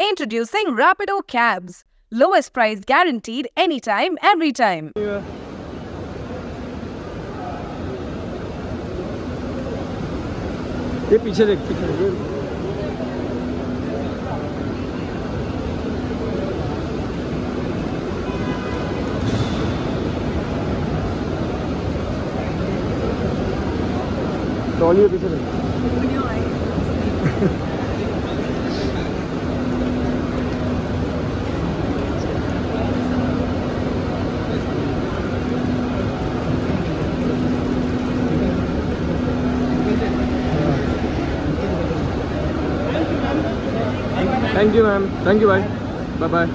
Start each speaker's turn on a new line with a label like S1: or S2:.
S1: Introducing Rapido Cabs. Lowest price guaranteed anytime, every time.
S2: ये पीछे देख पीछे देख। ट्रॉली है पीछे देख। Thank you ma'am thank you भाई बाय बाय